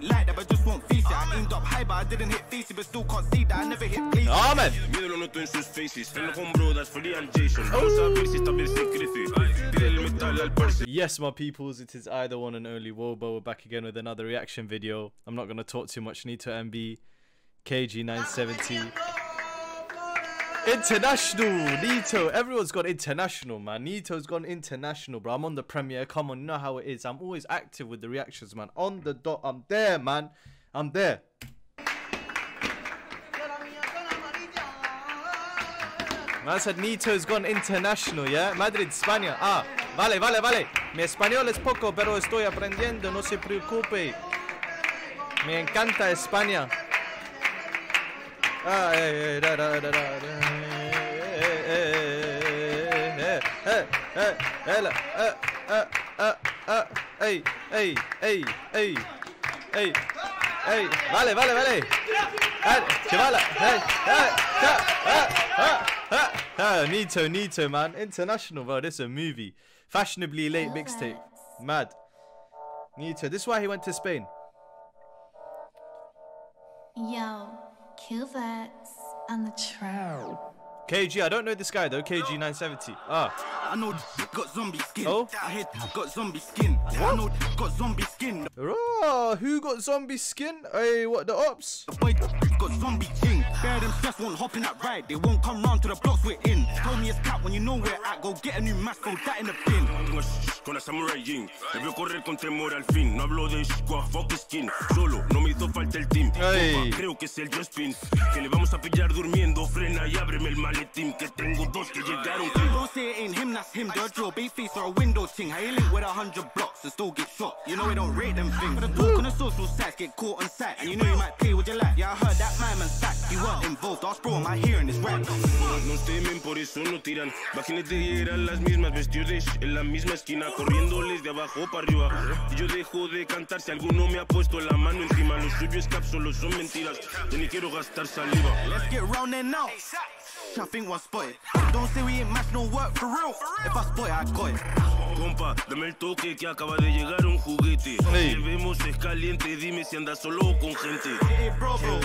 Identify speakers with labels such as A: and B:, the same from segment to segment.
A: Like that, but just won't face it. I aimed up high, but I didn't hit face but still can't see that I never hit place.
B: Amen.
C: Miedo lo noto en sus faces. Ando con brodas, Freddy and Jason. Vamos a ver si esta vez se crece. Tira el metal al parce.
B: Yes, my peoples, it is I, the one and only Woabah. We're back again with another reaction video. I'm not going to talk too much. NitoNB, KG970. International, Nito. Everyone's gone international, man. Nito's gone international, bro. I'm on the premiere. Come on, you know how it is. I'm always active with the reactions, man. On the dot. I'm there, man. I'm there. Man said Nito's gone international, yeah? Madrid, España. Ah, vale, vale, vale. Mi español es poco, pero estoy aprendiendo, no se preocupe. Me encanta España. Ah, eh, eh, da, da, da, da, da, eh, eh, eh, eh, eh, eh, la, eh, eh, eh, eh, ey, ey, ey, ey, ey, ey, vale, vale, vale. Chavala, hey, hey, ah, ah, ah, ah, Nito, Nito, man. International, bro. This is a movie. Fashionably late mixtape. Mad. Nito. This is why he went to Spain.
D: Yo, Qvex on the trail.
B: KG, I don't know this guy though. KG970. Ah.
A: I know got zombie skin.
B: Oh.
A: I heard got zombie skin. I know got zombie skin.
B: Oh, who got zombie skin? Hey, what the ops?
A: The boy got zombie thing. Bear them stress won't hop in that ride. They won't come round to the blocks we're in. Told me it's cap when you know we're at. Go get a new mask, throw that in the bin.
C: Tengo shh con la Samurai Jean. Veo correr con temor al fin. No hablo de squad, fuck skin. Solo, no me hizo falta el team. Opa, creo que es el Jospin. Que le vamos a pillar durmiendo. Frena y ábreme el maletín. Que tengo dos que llegaron.
A: Don't say it ain't him, that's him. The drill, bait face or a window ting. I ain't link with a hundred blocks and still get shot. You know we don't rate them things. For the talk on the social sites, get caught on sight. And you know you might play with your life. Yeah, I heard that man man sack. Weren't involved. Bro, am I hearing this right?
C: Nos temen, por eso no tiran. Imagínate eran las mismas sh- en la misma esquina, corriéndoles de abajo para arriba. Y yo dejo de cantar si alguno me ha puesto la mano encima. Los suyos cap solo son mentiras. Yo ni quiero gastar saliva.
A: Let's get round there now. I think one spotted. Don't say we ain't match no work for real. If I spot it, I got it.
C: Compa, dame el toque que acaba de llegar un juguete.
B: Ey.
C: vemos es caliente, dime si andas solo o con gente.
A: Hey, bro, bro,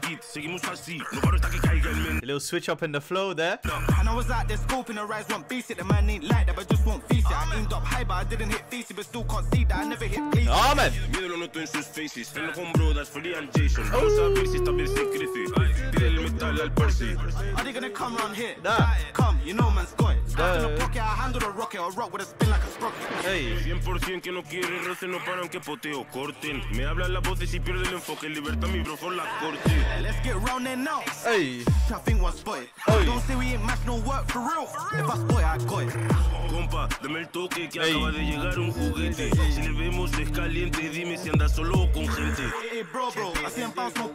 C: Kit, seguimos así. No paro hasta que caiga el men.
B: A little switch up in the flow there.
A: And I was out there scoping the rise, want basic. The man ain't like that, but just won't face it. I aimed up high, but I didn't hit face it, but still can't see that I never hit place.
B: Amen.
C: Miedo lo noto en sus faces. Ando con brodas, Freddy and Jason. Vamos a ver si esta vez se crece. Tira el metal al parce.
A: Are they gonna come round here?
B: Nah.
A: Come, you know man's got it.
B: Hey.
C: 100% que no quiere roce, no paran que poteo, corten. Me hablan las voces y pierde el enfoque. Libertad mi bro, por la corte.
A: Let's get round there now.
B: Hey.
A: I think one spotted.
B: Oi.
A: Don't say we ain't match no work for real. If I spot it, I got it.
C: Compa, dame el toque que
B: Ey.
C: acaba de llegar un juguete. Si le vemos es caliente, dime si anda solo o con gente.
A: Hey, bro, bro. I see him bounce no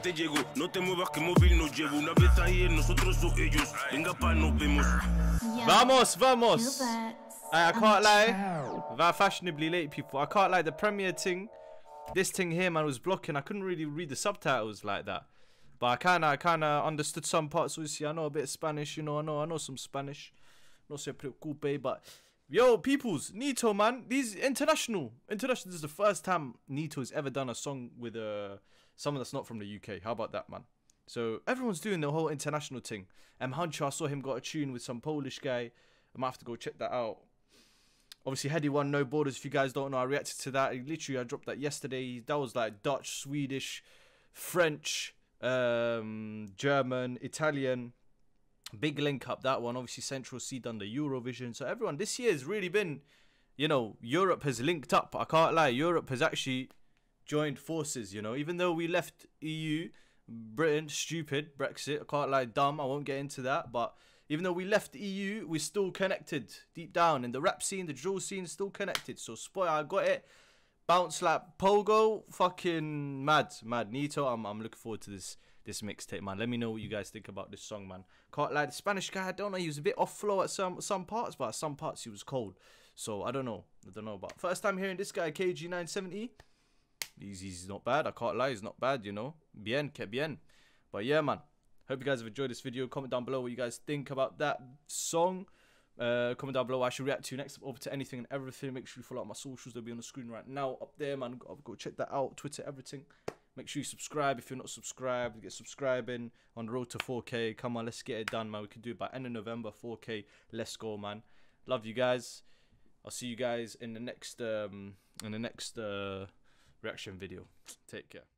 C: te llego, no te muevas que móvil no llevo. Una vez ayer, nosotros o ellos. Venga pa, nos vemos.
B: Vamos, vamos. I, I can't
D: the
B: lie.
D: trail.
B: That fashionably late people. I can't lie. The premiere thing, this thing here, man, was blocking. I couldn't really read the subtitles like that. But I kind of, I kind of understood some parts. Obviously, I know a bit of Spanish. You know, I know, I know some Spanish. No se preocupe, but yo, peoples, Nito, man, these international, international. This is the first time Nito has ever done a song with uh, someone that's not from the UK. How about that, man? So everyone's doing the whole international thing. Um, Huncho, I saw him got a tune with some Polish guy. I might have to go check that out. Obviously, Headie One No Borders. If you guys don't know, I reacted to that. Literally, I dropped that yesterday. That was like Dutch, Swedish, French, um, German, Italian. Big link up that one. Obviously, Central Cee done the Eurovision. So everyone, this year has really been, you know, Europe has linked up. I can't lie. Europe has actually joined forces. You know, even though we left EU, Britain, stupid Brexit. I can't lie, dumb. I won't get into that, but even though we left EU, we're still connected deep down in the rap scene, the drill scene, still connected. So spoiler, I got it. Bounce like pogo, fucking mad, mad. Nito, I'm, I'm looking forward to this this mixtape, man. Let me know what you guys think about this song, man. Can't lie, the Spanish guy, I don't know, he was a bit off flow at some some parts, but at some parts he was cold. So I don't know. I don't know. But first time hearing this guy, KG970, he's, he's not bad. I can't lie, he's not bad, you know. Bien, que bien. But yeah, man. Hope you guys have enjoyed this video. Comment down below what you guys think about that song. Uh, comment down below I should react to next over to anything and everything. Make sure you follow up my socials. They'll be on the screen right now up there, man. Go, go check that out. Twitter, everything. Make sure you subscribe if you're not subscribed. Get subscribing on the road to 4K. Come on, let's get it done, man. We can do it by end of November. 4K. Let's go, man. Love you guys. I'll see you guys in the next um in the next uh reaction video. Take care.